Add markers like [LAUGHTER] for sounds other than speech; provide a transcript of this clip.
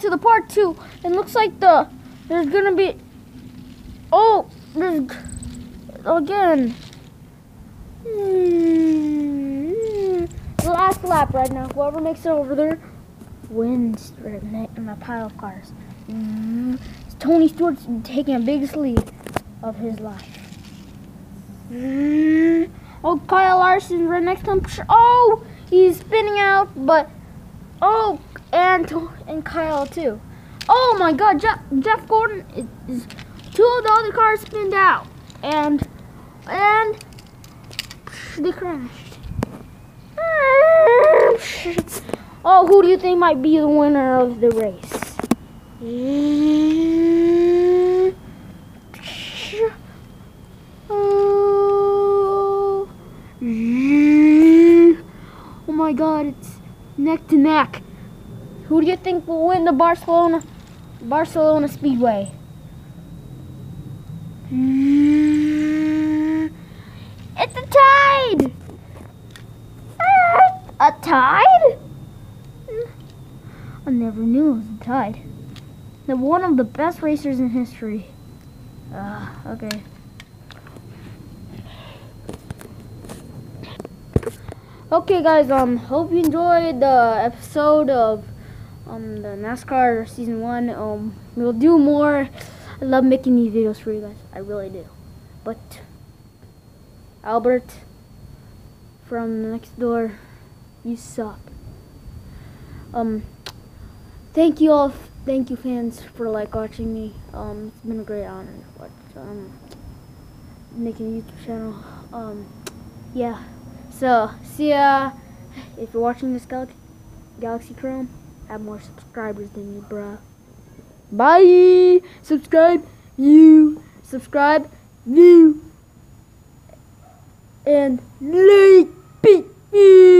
to the part two. It looks like the there's gonna be. Oh, there's again. Hmm. The last lap right now. Whoever makes it over there wins right in a pile of cars. Mm. Tony Stewart's taking a biggest lead of his life. Mm. Oh, Kyle Larson right next to him. Oh, he's spinning out, but oh, and and Kyle too. Oh my God, Jeff, Jeff Gordon is, is two of the other cars spinned out, and and they crashed. [LAUGHS] Oh, who do you think might be the winner of the race? Oh, [LAUGHS] oh my God, it's neck to neck. Who do you think will win the Barcelona Barcelona Speedway? It's a tide. A tide? I never knew it was a tide. They're one of the best racers in history. Ah, okay. Okay, guys. Um, hope you enjoyed the episode of um the NASCAR season one. Um, we'll do more. I love making these videos for you guys. I really do. But Albert from next door, you suck. Um, thank you all. Thank you, fans, for like watching me. Um, it's been a great honor to watch. Um, making a YouTube channel. Um, yeah. So, see ya. If you're watching this Gal Galaxy Chrome, have more subscribers than you, bruh. Bye! Subscribe, you, subscribe, you, and like, peace!